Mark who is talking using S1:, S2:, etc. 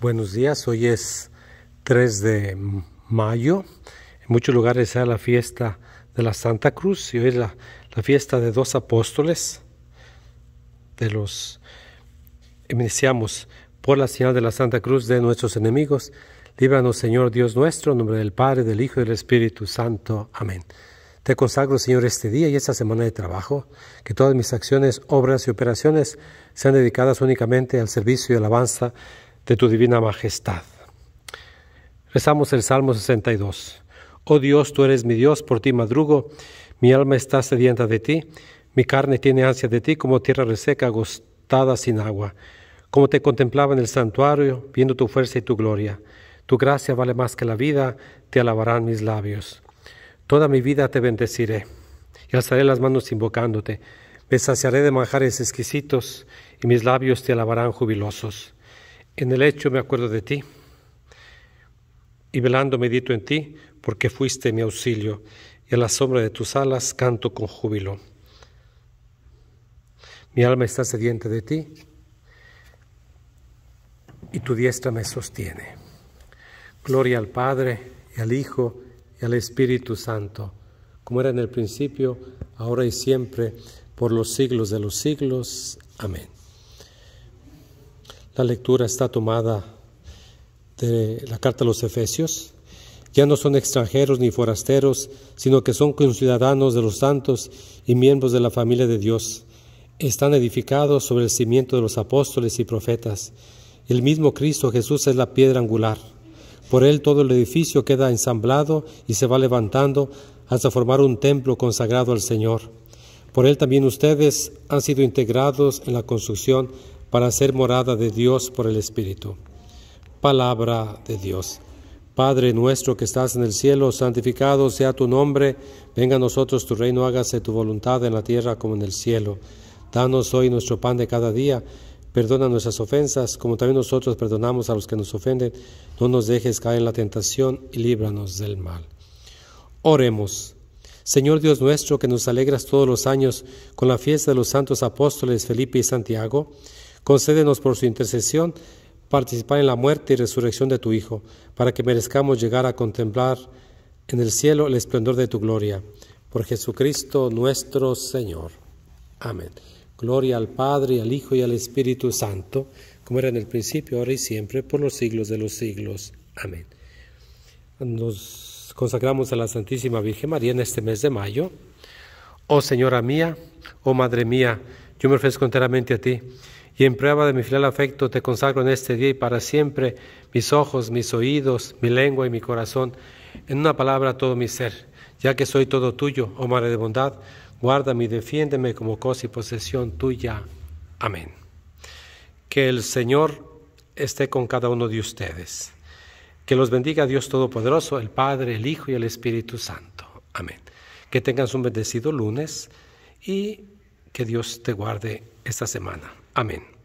S1: Buenos días, hoy es 3 de mayo. En muchos lugares sea la fiesta de la Santa Cruz y hoy es la, la fiesta de dos apóstoles. De los iniciamos por la señal de la Santa Cruz de nuestros enemigos. Líbranos, Señor Dios nuestro, en nombre del Padre, del Hijo y del Espíritu Santo. Amén. Te consagro, Señor, este día y esta semana de trabajo, que todas mis acciones, obras y operaciones sean dedicadas únicamente al servicio y alabanza de tu divina majestad. Rezamos el Salmo 62. Oh Dios, tú eres mi Dios, por ti madrugo, mi alma está sedienta de ti, mi carne tiene ansia de ti como tierra reseca, agostada sin agua. Como te contemplaba en el santuario, viendo tu fuerza y tu gloria. Tu gracia vale más que la vida, te alabarán mis labios. Toda mi vida te bendeciré y alzaré las manos invocándote. Me saciaré de manjares exquisitos y mis labios te alabarán jubilosos. En el hecho me acuerdo de ti y velando medito en ti, porque fuiste mi auxilio, y a la sombra de tus alas canto con júbilo. Mi alma está sediente de ti, y tu diestra me sostiene. Gloria al Padre, y al Hijo, y al Espíritu Santo, como era en el principio, ahora y siempre, por los siglos de los siglos. Amén. La lectura está tomada de la carta a los Efesios. Ya no son extranjeros ni forasteros, sino que son conciudadanos de los santos y miembros de la familia de Dios. Están edificados sobre el cimiento de los apóstoles y profetas. El mismo Cristo Jesús es la piedra angular. Por él todo el edificio queda ensamblado y se va levantando hasta formar un templo consagrado al Señor. Por él también ustedes han sido integrados en la construcción para ser morada de Dios por el Espíritu. Palabra de Dios. Padre nuestro que estás en el cielo, santificado sea tu nombre, venga a nosotros tu reino, hágase tu voluntad en la tierra como en el cielo. Danos hoy nuestro pan de cada día, perdona nuestras ofensas, como también nosotros perdonamos a los que nos ofenden, no nos dejes caer en la tentación y líbranos del mal. Oremos. Señor Dios nuestro, que nos alegras todos los años con la fiesta de los santos apóstoles Felipe y Santiago, Concédenos por su intercesión participar en la muerte y resurrección de tu Hijo, para que merezcamos llegar a contemplar en el cielo el esplendor de tu gloria. Por Jesucristo nuestro Señor. Amén. Gloria al Padre, al Hijo y al Espíritu Santo, como era en el principio, ahora y siempre, por los siglos de los siglos. Amén. Nos consagramos a la Santísima Virgen María en este mes de mayo. Oh Señora mía, oh Madre mía, yo me ofrezco enteramente a ti y en prueba de mi fiel afecto te consagro en este día y para siempre mis ojos, mis oídos, mi lengua y mi corazón, en una palabra todo mi ser, ya que soy todo tuyo, oh Madre de bondad, guárdame y defiéndeme como cosa y posesión tuya. Amén. Que el Señor esté con cada uno de ustedes. Que los bendiga Dios Todopoderoso, el Padre, el Hijo y el Espíritu Santo. Amén. Que tengan un bendecido lunes y que Dios te guarde esta semana. Amén.